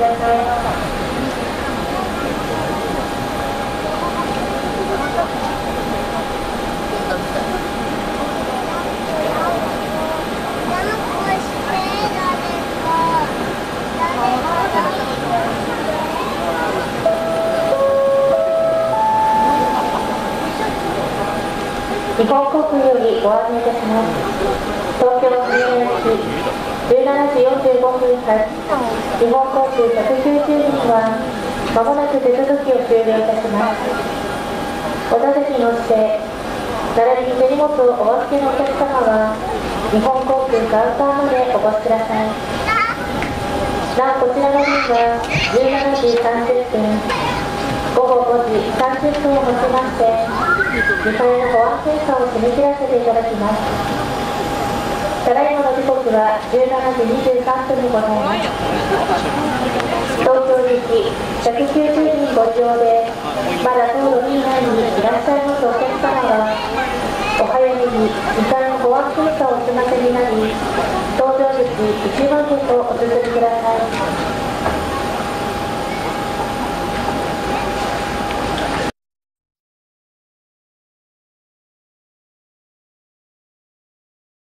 ださい日本航空よりご案内いたします。東京羽田行き17時45分発日本航空190便はまもなく手続きを終了いたしますお座席に乗って並びに手荷物をお預けのお客様は日本航空カウンターまでお越しくださいなおこちらの便は17時30分午後5時30分をもちまして2階の保安検査を締め切らせていただきます刻は17時23分にございます東京行き190人ご利用でまだ道路以内にいらっしゃいます。お客様はお早めに時間保安検査をお済ませになり搭乗口1番へとお進みください